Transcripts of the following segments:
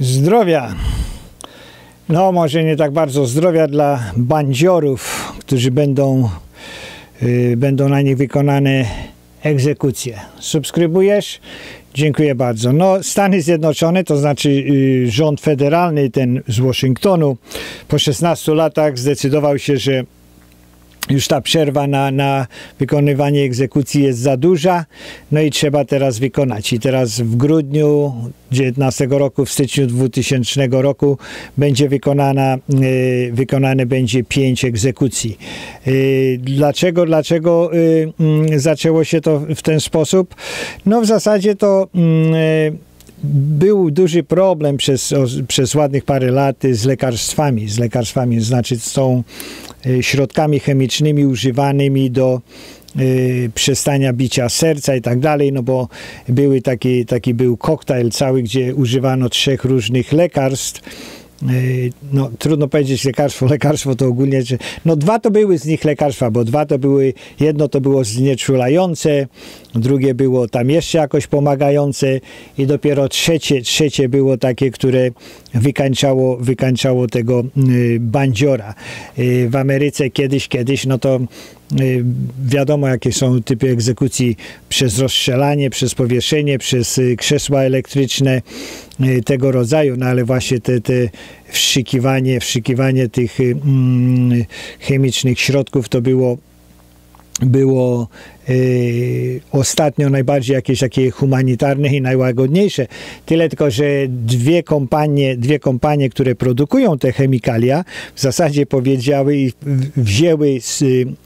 Zdrowia. No, może nie tak bardzo zdrowia dla bandziorów, którzy będą, y, będą na nich wykonane egzekucje. Subskrybujesz? Dziękuję bardzo. No, Stany Zjednoczone, to znaczy y, rząd federalny, ten z Waszyngtonu, po 16 latach zdecydował się, że już ta przerwa na, na wykonywanie egzekucji jest za duża, no i trzeba teraz wykonać. I teraz w grudniu 19 roku, w styczniu 2000 roku będzie wykonana, y, wykonane będzie pięć egzekucji. Y, dlaczego, dlaczego y, mm, zaczęło się to w ten sposób? No w zasadzie to mm, był duży problem przez, przez ładnych parę lat z lekarstwami, z lekarstwami, znaczy są środkami chemicznymi używanymi do przestania bicia serca i tak dalej, no bo były taki, taki był koktajl cały, gdzie używano trzech różnych lekarstw, no trudno powiedzieć lekarstwo, lekarstwo to ogólnie, no dwa to były z nich lekarstwa, bo dwa to były, jedno to było znieczulające, drugie było tam jeszcze jakoś pomagające i dopiero trzecie, trzecie było takie, które wykańczało, wykańczało tego bandziora. W Ameryce kiedyś, kiedyś, no to wiadomo jakie są typy egzekucji przez rozstrzelanie, przez powieszenie, przez krzesła elektryczne, tego rodzaju, no ale właśnie te, te wszykiwanie, wszykiwanie tych mm, chemicznych środków to było było y, ostatnio najbardziej jakieś takie humanitarne i najłagodniejsze. Tyle tylko, że dwie kompanie, dwie kompanie, które produkują te chemikalia, w zasadzie powiedziały i wzięły z,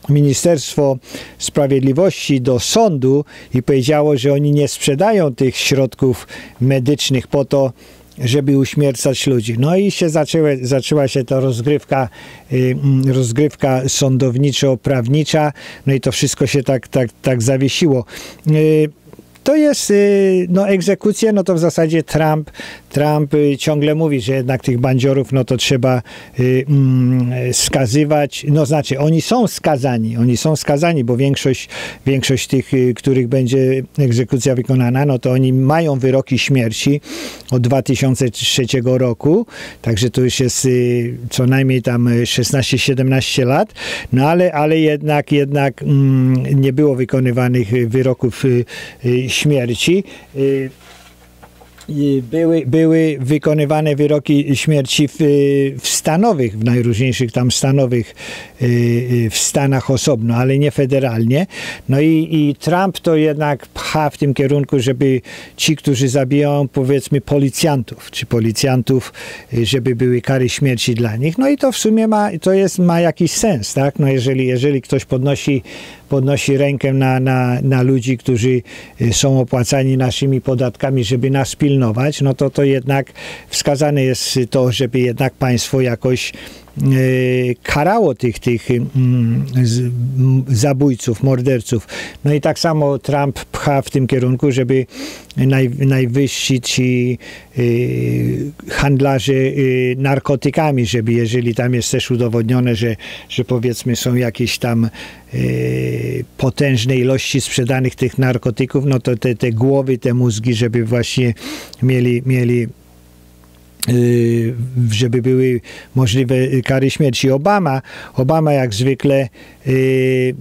Ministerstwo Sprawiedliwości do sądu i powiedziało, że oni nie sprzedają tych środków medycznych po to, żeby uśmiercać ludzi. No i się zaczęły, zaczęła się ta rozgrywka, y, rozgrywka sądowniczo-prawnicza, no i to wszystko się tak, tak, tak zawiesiło. To jest y, no, egzekucja, no to w zasadzie Trump, Trump y, ciągle mówi, że jednak tych bandziorów no to trzeba y, mm, skazywać, no znaczy oni są skazani, oni są skazani, bo większość, większość tych, których będzie egzekucja wykonana, no to oni mają wyroki śmierci od 2003 roku, także to już jest co najmniej tam 16-17 lat, no ale, ale jednak, jednak mm, nie było wykonywanych wyroków śmierci y, były, były wykonywane wyroki śmierci w, w stanowych, w najróżniejszych tam stanowych, y, y, w Stanach osobno, ale nie federalnie. No i, i Trump to jednak pcha w tym kierunku, żeby ci, którzy zabiją powiedzmy policjantów, czy policjantów, żeby były kary śmierci dla nich. No i to w sumie ma, to jest, ma jakiś sens, tak? No jeżeli, jeżeli ktoś podnosi podnosi rękę na, na, na ludzi, którzy y, są opłacani naszymi podatkami, żeby nas pilnować, no to to jednak wskazane jest to, żeby jednak państwo jakoś karało tych, tych mm, zabójców, morderców. No i tak samo Trump pcha w tym kierunku, żeby naj, najwyżsi ci y, handlarze y, narkotykami, żeby jeżeli tam jest też udowodnione, że, że powiedzmy są jakieś tam potężne ilości sprzedanych tych narkotyków, no to te, te głowy, te mózgi, żeby właśnie mieli, mieli żeby były możliwe kary śmierci. Obama, Obama jak zwykle y,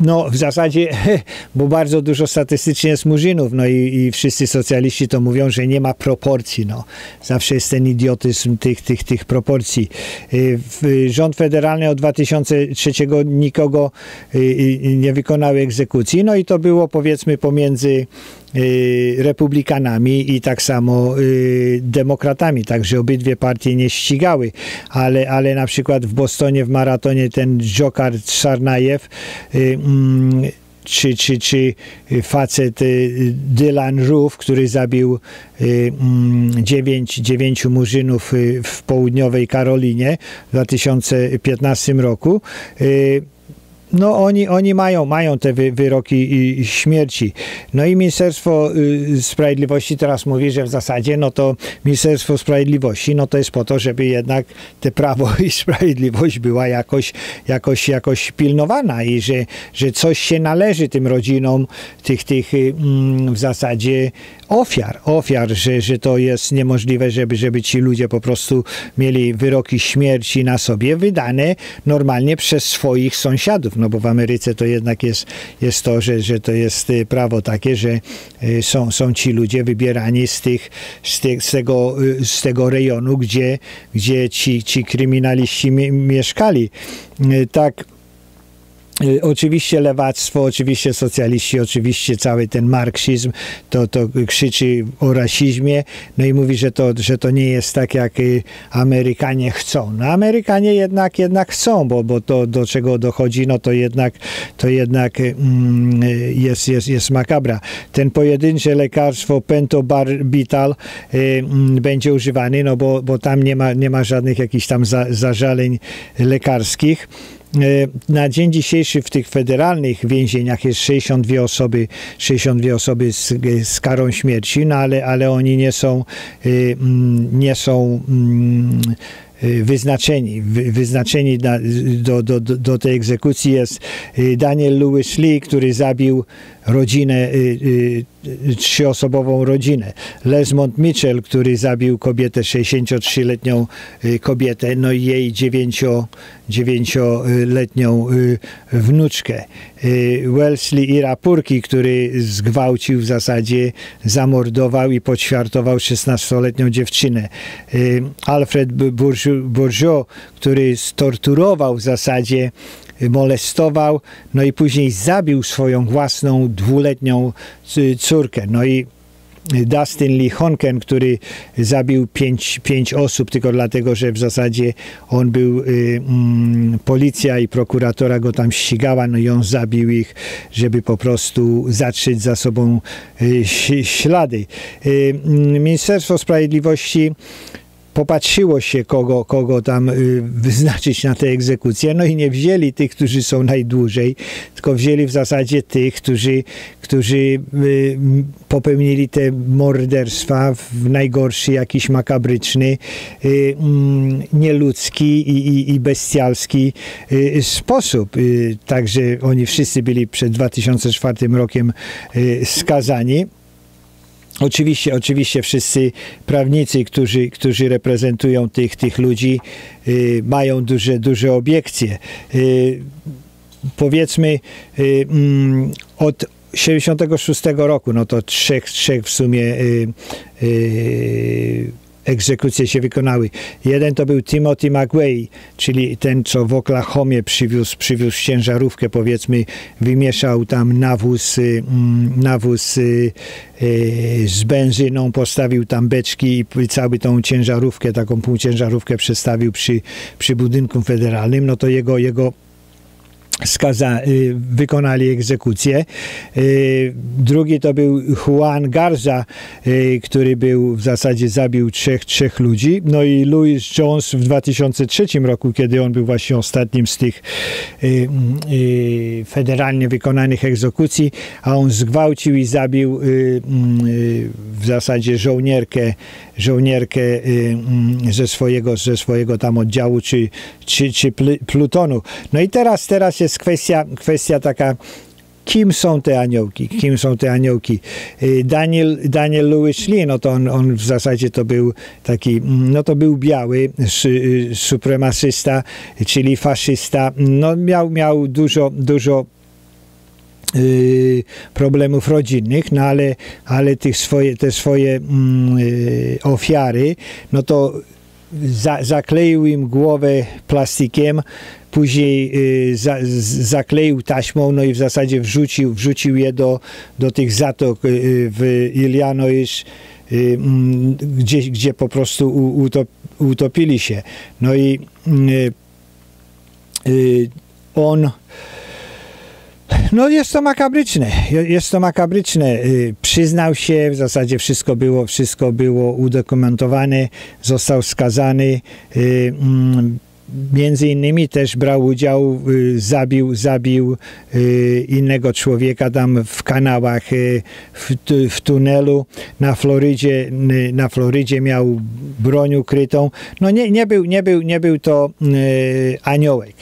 no w zasadzie, bo bardzo dużo statystycznie jest murzynów, no i, i, wszyscy socjaliści to mówią, że nie ma proporcji, no. Zawsze jest ten idiotyzm tych, tych, tych proporcji. Y, rząd federalny od 2003 nikogo y, y, nie wykonał egzekucji, no i to było powiedzmy pomiędzy republikanami i tak samo demokratami, także obydwie partie nie ścigały, ale, ale na przykład w Bostonie w maratonie ten Jokar Czarnajew Mm, czy, czy, czy facet y, Dylan Roof, który zabił y, mm, dziewięciu murzynów y, w południowej Karolinie w 2015 roku no oni, oni mają, mają te wy, wyroki i, i śmierci. No i Ministerstwo y, Sprawiedliwości teraz mówi, że w zasadzie no to Ministerstwo Sprawiedliwości no to jest po to, żeby jednak te prawo i sprawiedliwość była jakoś, jakoś, jakoś pilnowana i że, że coś się należy tym rodzinom tych, tych y, mm, w zasadzie ofiar, ofiar, że, że to jest niemożliwe, żeby, żeby ci ludzie po prostu mieli wyroki śmierci na sobie wydane normalnie przez swoich sąsiadów, no bo w Ameryce to jednak jest, jest to, że, że to jest y, prawo takie, że y, są, są ci ludzie wybierani z, tych, z, z, tego, y, z tego rejonu, gdzie, gdzie ci, ci kryminaliści mieszkali. Tak oczywiście lewactwo, oczywiście socjaliści, oczywiście cały ten marksizm to, to krzyczy o rasizmie, no i mówi, że to, że to nie jest tak, jak y, Amerykanie chcą. No Amerykanie jednak, jednak chcą, bo, bo to do czego dochodzi, no to jednak, to jednak mm, jest, jest, jest makabra. Ten pojedyncze lekarstwo pentobarbital y, mm, będzie używany, no bo, bo tam nie ma, nie ma żadnych jakichś tam za, zażaleń lekarskich. E, na dzień dzisiejszy w tych federalnych więzieniach jest 62 osoby, 62 osoby z, z karą śmierci, no ale, ale oni nie są, e, mm, nie są mm, wyznaczeni. Wyznaczeni do, do, do, tej egzekucji jest Daniel Lewis Lee, który zabił rodzinę, y, y, trzyosobową rodzinę. Lesmont Mitchell, który zabił kobietę, 63-letnią y, kobietę, no i jej 9-letnią wnuczkę. Wellesley Irapurki, który zgwałcił w zasadzie, zamordował i poćwiartował 16-letnią dziewczynę. Alfred Bourgeot, który storturował w zasadzie molestował, no i później zabił swoją własną dwuletnią córkę. No i Dustin Lee Honken, który zabił pięć, pięć osób tylko dlatego, że w zasadzie on był, y, mm, policja i prokuratora go tam ścigała, no i on zabił ich, żeby po prostu zatrzeć za sobą y, ślady. Y, mm, Ministerstwo Sprawiedliwości popatrzyło się, kogo, kogo tam y, wyznaczyć na tę egzekucję, no i nie wzięli tych, którzy są najdłużej, tylko wzięli w zasadzie tych, którzy, którzy y, popełnili te morderstwa w najgorszy, jakiś makabryczny, y, mm, nieludzki i, i, i bestialski sposób. Także oni wszyscy byli przed 2004 rokiem skazani. Oczywiście, oczywiście wszyscy prawnicy, którzy, którzy reprezentują tych, tych ludzi, y, mają duże, duże obiekcje. Y, powiedzmy, y, mm, od 76 roku, no to trzech, trzech w sumie y, y, egzekucje się wykonały. Jeden to był Timothy McWay, czyli ten, co w Oklahomie przywiózł, przywiózł ciężarówkę, powiedzmy, wymieszał tam nawóz, y, mm, nawóz y, y, z benzyną, postawił tam beczki i cały tą ciężarówkę, taką półciężarówkę przestawił przy, przy budynku federalnym, no to jego, jego skaza, y, wykonali egzekucję. Y, drugi to był Juan Garza, y, który był w zasadzie zabił trzech, trzech ludzi. No i Louis Jones w 2003 roku, kiedy on był właśnie ostatnim z tych federalnie wykonanych egzekucji, a on zgwałcił i zabił w zasadzie żołnierkę, żołnierkę ze swojego, ze swojego tam oddziału czy, czy, czy plutonu. No i teraz, teraz jest kwestia, kwestia taka, kim są te aniołki, kim są te aniołki. Y, Daniel, Daniel Lewis Lee, no to on, on w zasadzie to był taki, mm, no to był biały y, supremacysta, czyli faszysta, no miał, miał dużo, dużo y, problemów rodzinnych, no ale, ale tych swoje, te swoje mm, ofiary, no to za, zakleił im głowę plastikiem, później y, za, zakleił taśmą, no i w zasadzie wrzucił, wrzucił je do, do tych zatok y, w Illinois, y, mm, gdzie, gdzie po prostu utop, utopili się. No i y, y, on no jest to makabryczne, jest to makabryczne. Y, przyznał się, w zasadzie wszystko było, wszystko było udokumentowane, został skazany. Między innymi też brał udział, y, zabił, zabił y, innego człowieka tam w kanałach, y, w, w tunelu na Florydzie, na Florydzie miał broń ukrytą. No nie, nie, był, nie, był, nie był to aniołek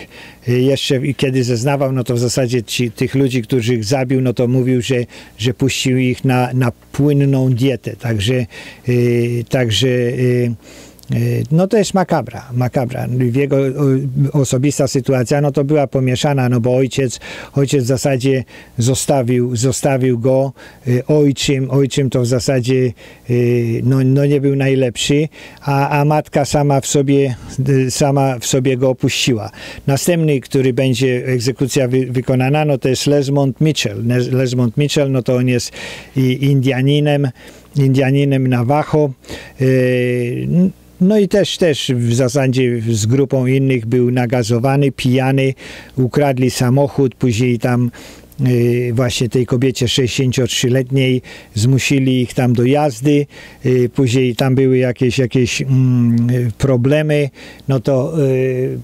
jeszcze kiedy zeznawał, no to w zasadzie ci, tych ludzi, którzy ich zabił, no to mówił, że, że puścił ich na, na płynną dietę. Także, yy, także yy, no to jest makabra, makabra. Jego osobista sytuacja, no to była pomieszana, no bo ojciec, ojciec w zasadzie zostawił, zostawił go, e, ojczym, ojczym to w zasadzie e, no, no nie był najlepszy, a, a matka sama w sobie, sama w sobie go opuściła. Następny, który będzie egzekucja wy, wykonana, no to jest Lesmond Mitchell. Lesmond Mitchell, no to on jest Indianinem, Indianinem Navajo. No i też, też w zasadzie z grupą innych był nagazowany, pijany, ukradli samochód, później tam y, właśnie tej kobiecie 63-letniej zmusili ich tam do jazdy, y, później tam były jakieś, jakieś mm, problemy, no to y,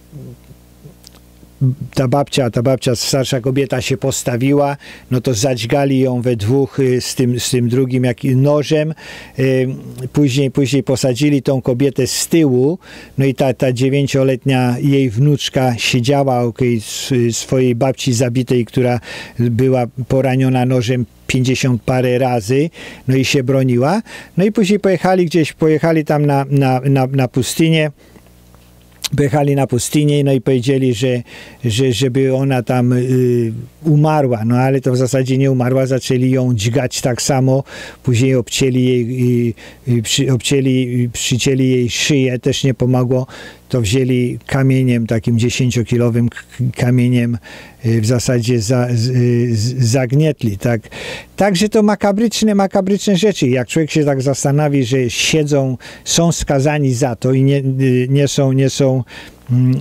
ta babcia, ta babcia, starsza kobieta się postawiła, no to zadźgali ją we dwóch y, z tym, z tym drugim jak nożem. Y, później, później posadzili tą kobietę z tyłu, no i ta, ta dziewięcioletnia jej wnuczka siedziała okej swojej babci zabitej, która była poraniona nożem 50 parę razy, no i się broniła. No i później pojechali gdzieś, pojechali tam na, na, na, na pustynię, pojechali na pustynię no i powiedzieli, że, że żeby ona tam y, umarła, no ale to w zasadzie nie umarła, zaczęli ją dźgać tak samo, później obcięli jej, y, y, przy, obcięli, przycięli jej szyję, też nie pomogło, to wzięli kamieniem, takim dziesięciokilowym kamieniem y, w zasadzie za, y, zagnietli. Tak? Także to makabryczne, makabryczne rzeczy. Jak człowiek się tak zastanowi, że siedzą, są skazani za to i nie, y, nie są, nie są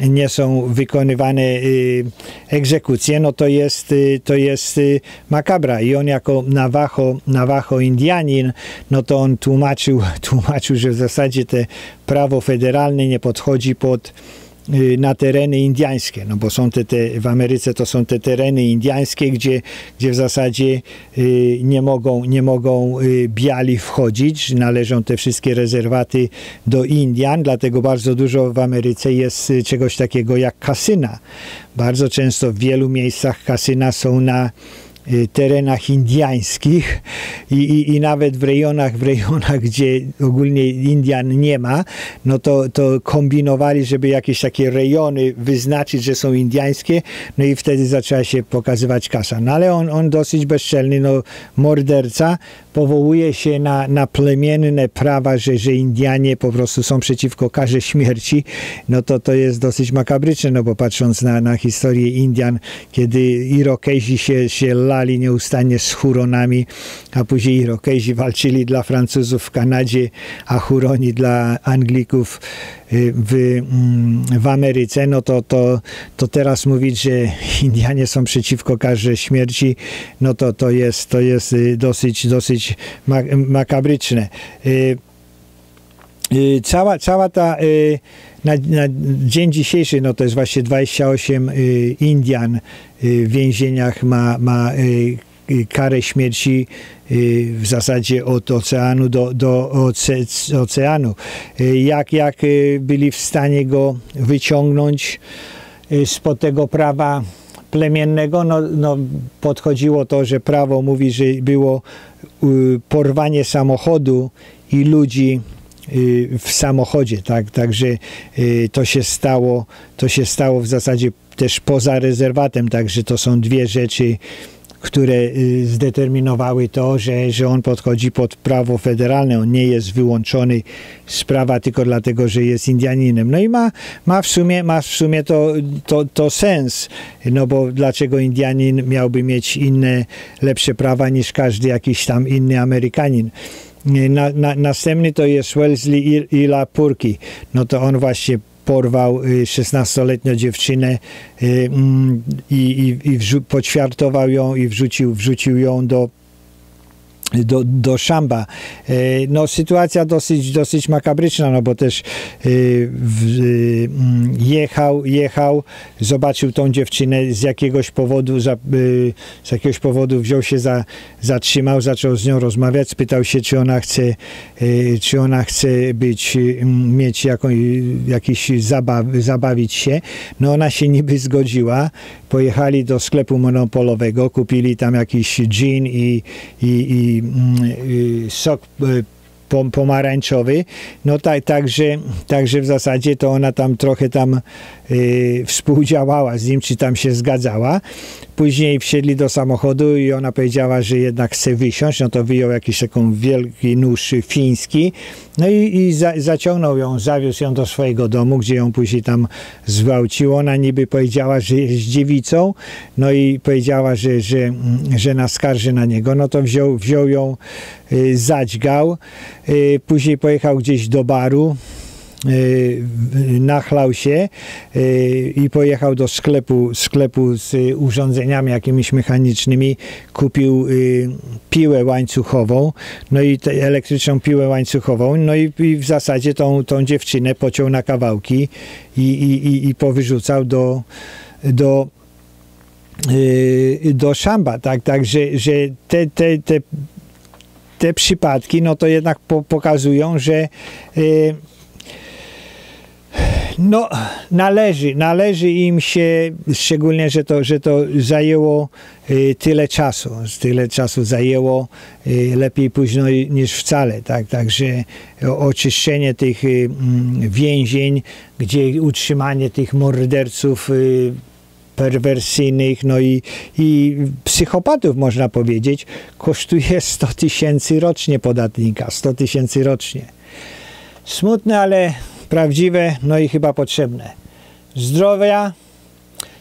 nie są wykonywane y, egzekucje, no to jest, y, to jest y, makabra. I on jako Navajo, Navajo Indianin, no to on tłumaczył, tłumaczył, że w zasadzie te prawo federalne nie podchodzi pod na tereny indiańskie, no bo są te, te, w Ameryce to są te tereny indiańskie, gdzie, gdzie w zasadzie y, nie mogą, nie mogą y, biali wchodzić, należą te wszystkie rezerwaty do Indian, dlatego bardzo dużo w Ameryce jest czegoś takiego jak kasyna. Bardzo często w wielu miejscach kasyna są na Y, terenach indiańskich i, i, i, nawet w rejonach, w rejonach, gdzie ogólnie Indian nie ma, no to, to kombinowali, żeby jakieś takie rejony wyznaczyć, że są indiańskie, no i wtedy zaczęła się pokazywać kasa. No ale on, on dosyć bezczelny, no morderca, powołuje się na, na plemienne prawa, że, że Indianie po prostu są przeciwko karze śmierci, no to to jest dosyć makabryczne, no bo patrząc na, na historię Indian, kiedy Irokezi się, się lali nieustannie z Huronami, a później Irokezi walczyli dla Francuzów w Kanadzie, a Huroni dla Anglików y, w, mm, w Ameryce, no to, to, to teraz mówić, że Indianie są przeciwko karze śmierci, no to to jest, to jest y, dosyć, dosyć makabryczne. Y, cała, cała ta na, na, dzień dzisiejszy, no to jest właśnie 28 Indian w więzieniach ma, ma karę śmierci w zasadzie od oceanu do, do oceanu. Jak, jak byli w stanie go wyciągnąć spod tego prawa plemiennego, no, no podchodziło to, że prawo mówi, że było porwanie samochodu i ludzi w samochodzie, tak, także to się stało, to się stało w zasadzie też poza rezerwatem, także to są dwie rzeczy, które y, zdeterminowały to, że, że on podchodzi pod prawo federalne. On nie jest wyłączony z prawa tylko dlatego, że jest Indianinem. No i ma, ma w sumie, ma w sumie to, to, to sens, no bo dlaczego Indianin miałby mieć inne, lepsze prawa niż każdy jakiś tam inny Amerykanin. Na, na, następny to jest Wellesley Ila Purki. No to on właśnie porwał 16-letnią y, dziewczynę y, mm, i, i, i poćwiartował ją i wrzucił, wrzucił ją do do, do Szamba. E, no, sytuacja dosyć, dosyć makabryczna, no bo też e, w, mm, jechał, jechał, zobaczył tą dziewczynę z jakiegoś powodu, e, z jakiegoś powodu wziął się za, zatrzymał, zaczął z nią rozmawiać, spytał się, czy ona chce, czy ona chce być, mieć jakąś, jakiś zabaw, zabawić się. No ona się niby zgodziła, pojechali do sklepu monopolowego, kupili tam jakiś gin i, i, i sok y, pomarańczowy, no tak, także, także w zasadzie to ona tam trochę tam y, współdziałała z nim, czy tam się zgadzała. Później wsiedli do samochodu i ona powiedziała, że jednak chce wysiąść, no to wyjął jakiś taką wielki nóż fiński, no i, i za, zaciągnął ją, zawiózł ją do swojego domu, gdzie ją później tam zwałcił. Ona niby powiedziała, że jest dziewicą, no i powiedziała, że, że, że naskarży na niego, no to wziął, wziął ją, y, zadźgał, y, później pojechał gdzieś do baru, nachlał się y, i pojechał do sklepu, sklepu z urządzeniami jakimiś mechanicznymi, kupił y, piłę łańcuchową, no i elektryczną piłę łańcuchową, no i, i w zasadzie tą, tą dziewczynę pociął na kawałki i, i, i powyrzucał do, do do szamba, tak, tak że, że te, te, te, te przypadki, no to jednak po, pokazują, że no, należy, należy im się, szczególnie, że to, że to zajęło y, tyle czasu, tyle czasu zajęło, y, lepiej późno niż wcale, tak, także oczyszczenie tych y, mm, więzień, gdzie utrzymanie tych morderców perwersyjnych, no i, i psychopatów można powiedzieć, kosztuje 100 tysięcy rocznie podatnika, 100 tysięcy rocznie. Smutne, ale prawdziwe, no i chyba potrzebne. Zdrowia,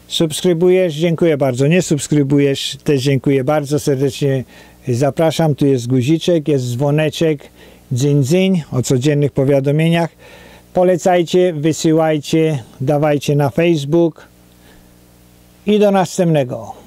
subskrybujesz, dziękuję bardzo. Nie subskrybujesz, też dziękuję bardzo serdecznie. Zapraszam, tu jest guziczek, jest dzwoneczek, dzyń, dzyń o codziennych powiadomieniach. Polecajcie, wysyłajcie, dawajcie na Facebook i do następnego.